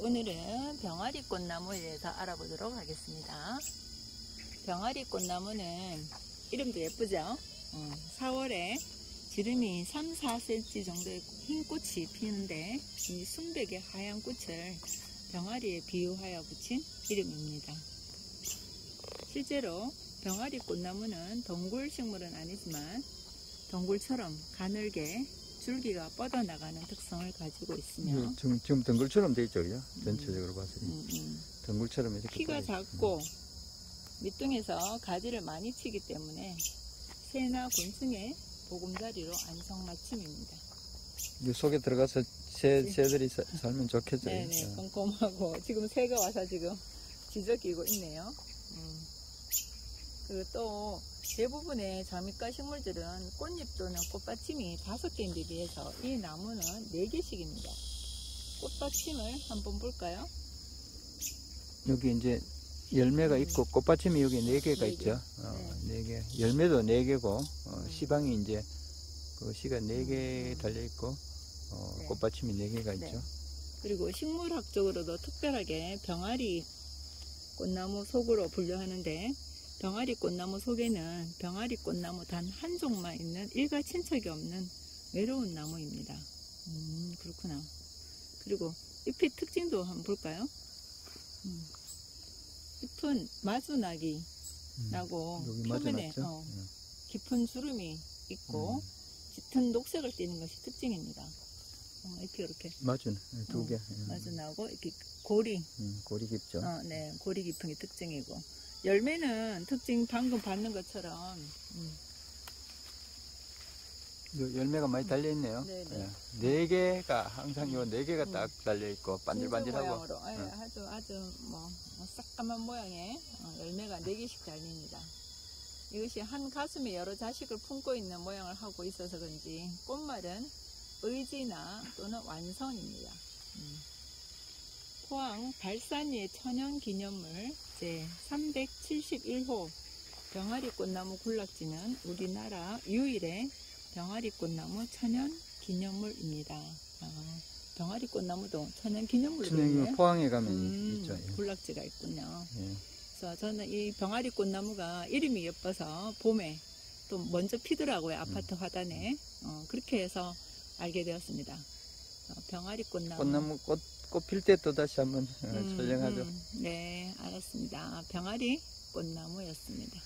오늘은 병아리 꽃나무에 대해서 알아보도록 하겠습니다. 병아리 꽃나무는 이름도 예쁘죠? 4월에 지름이 3, 4cm 정도의 흰 꽃이 피는데 이 순백의 하얀 꽃을 병아리에 비유하여 붙인 이름입니다. 실제로 병아리 꽃나무는 동굴 식물은 아니지만 동굴처럼 가늘게 줄기가 뻗어나가는 특성을 가지고 있으며 예, 지금, 지금 덩굴처럼 돼 있죠, 그죠? 전체적으로 봤을 때. 음, 음. 덩굴처럼 이렇게. 키가 작고 밑둥에서 가지를 많이 치기 때문에 새나 곤충의 보금자리로 안성맞춤입니다. 이 속에 들어가서 새, 새들이 사- 살면 좋겠죠. 네. 네네, 예. 꼼꼼하고 지금 새가 와서 지금 지저귀고 있네요. 음. 그리고 또 대부분의 장미과 식물들은 꽃잎 또는 꽃받침이 다섯 개인데 비해서 이 나무는 네 개씩입니다. 꽃받침을 한번 볼까요? 여기 이제 열매가 있고 꽃받침이 여기 네 개가 네 개. 있죠. 어, 네 개. 열매도 네 개고, 어, 음. 시방이 이제 그 씨가 네 개 달려 있고, 어, 네. 꽃받침이 네 개가 네. 있죠. 그리고 식물학적으로도 특별하게 병아리 꽃나무 속으로 분류하는데 병아리 꽃나무 속에는 병아리 꽃나무 단 한 종만 있는 일가 친척이 없는 외로운 나무입니다. 음, 그렇구나. 그리고 잎의 특징도 한번 볼까요? 음. 잎은 마주나기 음. 나고 여기 표면에? 어, 예. 깊은 주름이 있고 음. 짙은 녹색을 띠는 것이 특징입니다. 어, 잎이 이렇게 맞은 예, 두 어, 개. 예. 마주 나고 이렇게 고리 음, 고리 깊죠. 어, 네, 고리 깊은 게 특징이고 열매는 특징 방금 봤는 것처럼 음, 요 열매가 많이 달려 있네요. 네, 네. 예. 네 개가 항상 요네 개가 음. 딱 달려 있고 반질반질하고. 어. 아주 아주 뭐, 뭐 새까만 모양의 어, 열매가 네 개씩 달립니다. 이것이 한 가슴에 여러 자식을 품고 있는 모양을 하고 있어서 그런지 꽃말은 의지나 또는 완성입니다. 음. 포항 발산리의 천연기념물 제 371호 병아리 꽃나무 군락지는 우리나라 유일의 병아리 꽃나무 천연 기념물입니다. 아, 병아리 꽃나무도 천연 기념물로 되어 천연기 있네요. 포항에 가면 음, 있죠. 예. 군락지가 있군요. 예. 그래서 저는 이 병아리 꽃나무가 이름이 예뻐서 봄에 또 먼저 피더라고요. 아파트 화단에. 어, 그렇게 해서 알게 되었습니다. 어, 병아리 꽃나무. 꽃나무 꽃, 꽃 필 때 또 다시 한번 어, 음, 촬영하죠. 음, 네, 알았습니다. 병아리 꽃나무였습니다.